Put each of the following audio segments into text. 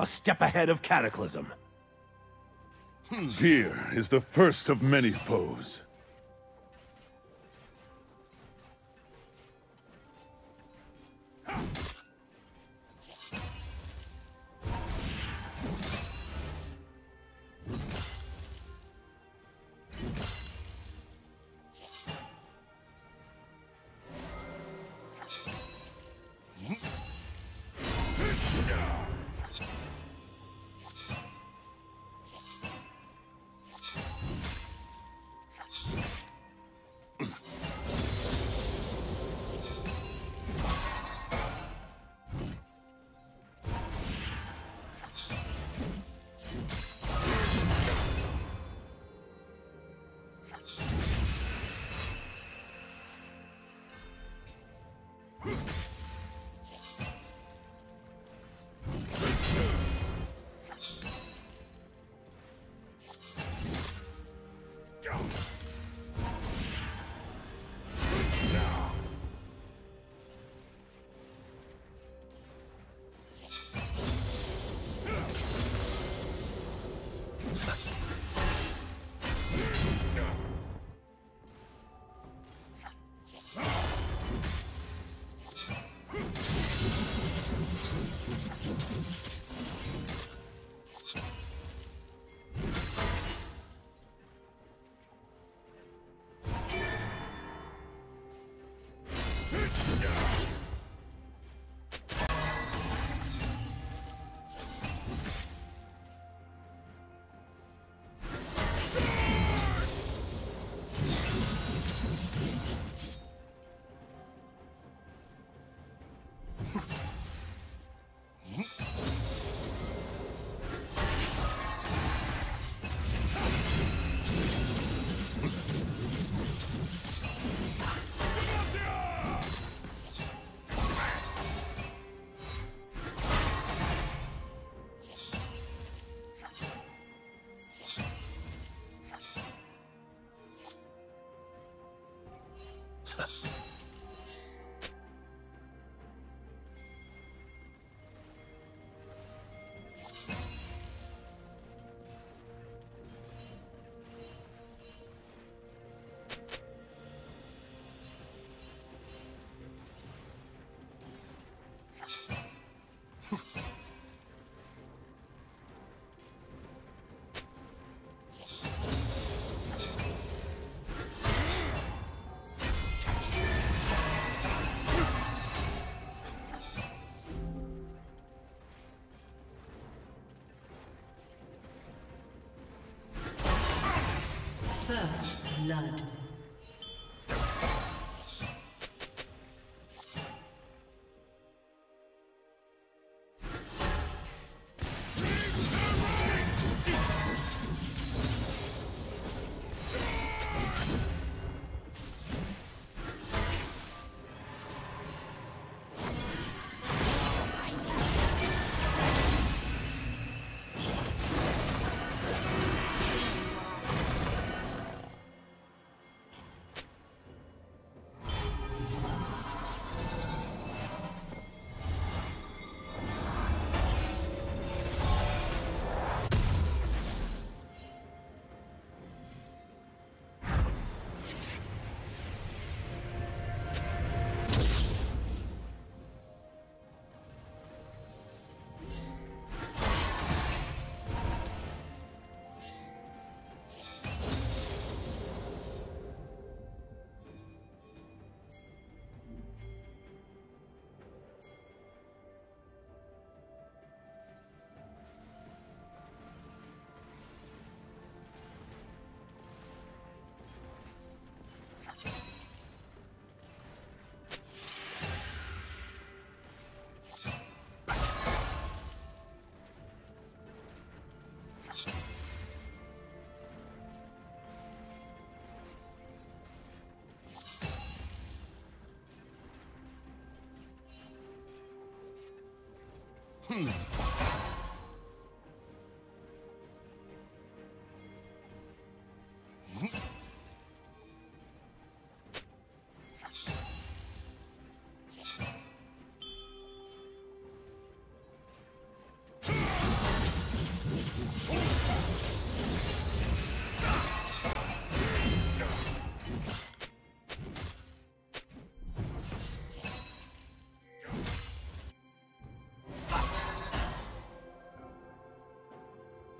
A step ahead of Cataclysm. Fear is the first of many foes. First blood. Hmm.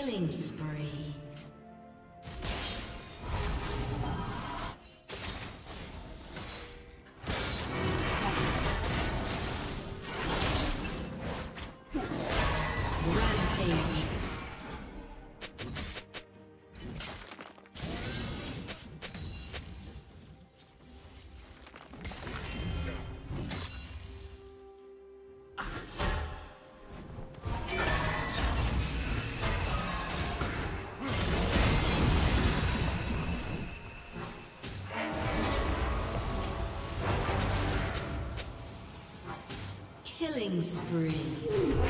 Killing Killing spree.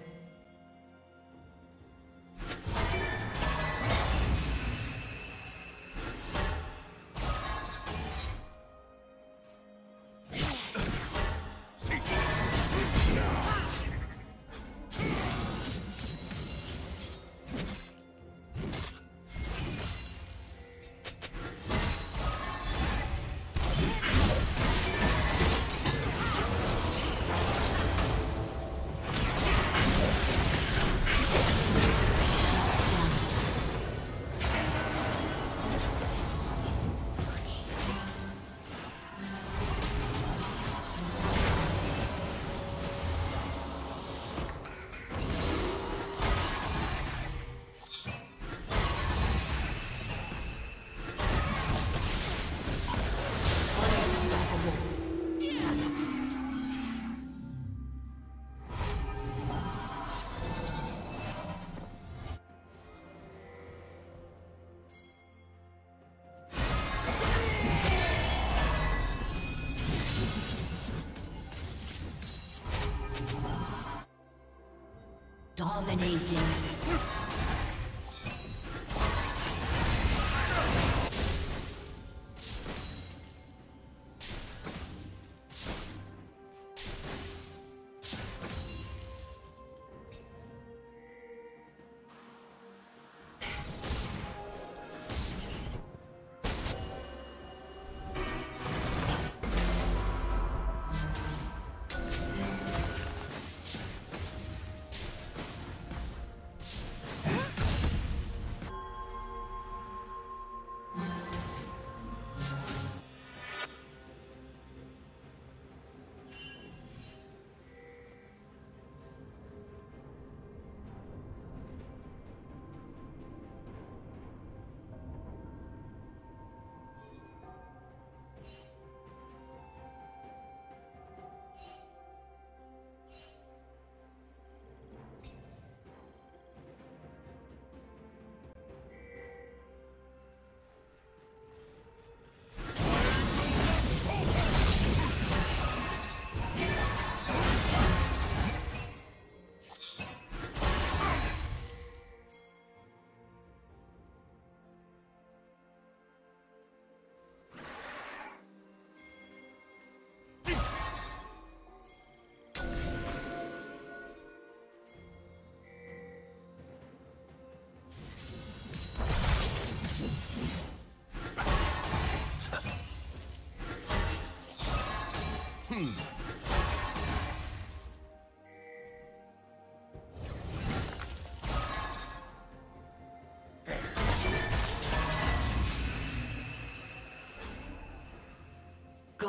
Dominating.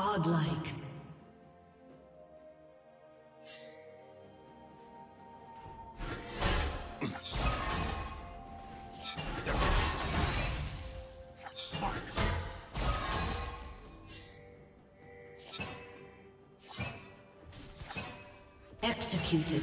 Godlike. Executed.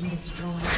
Been destroyed.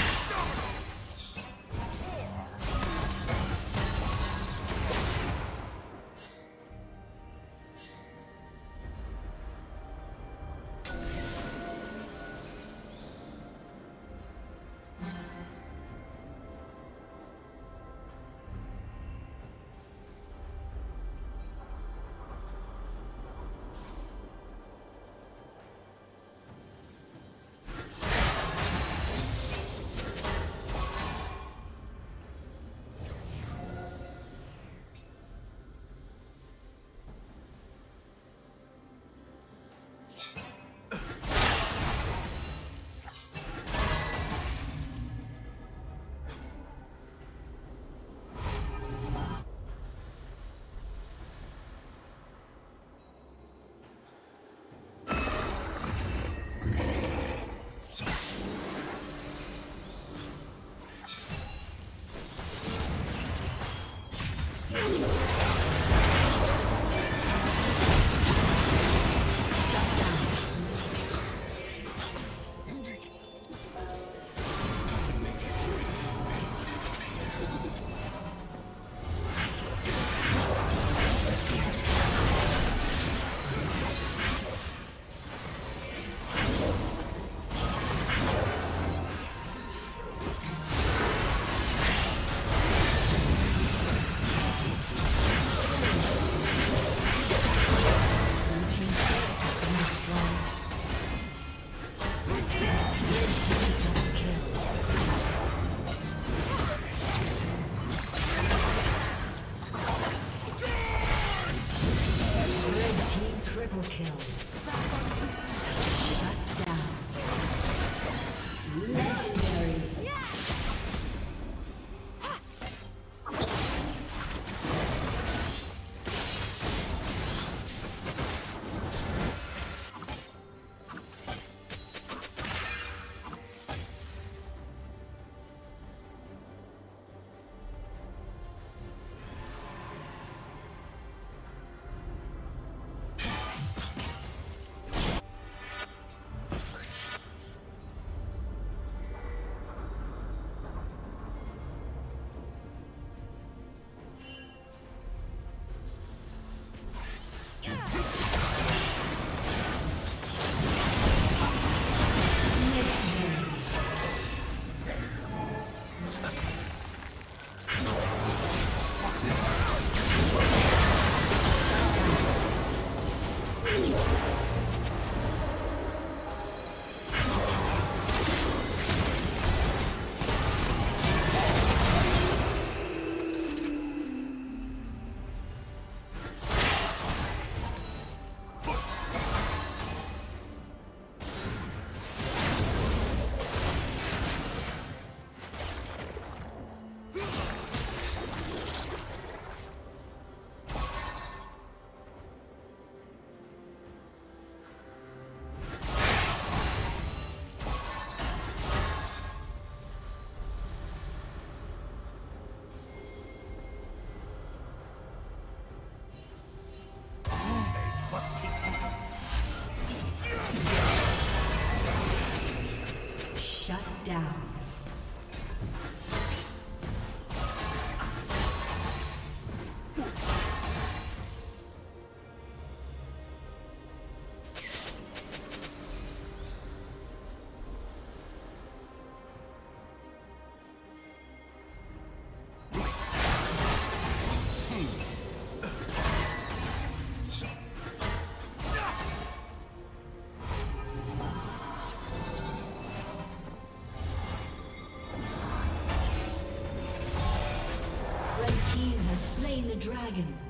Dragon.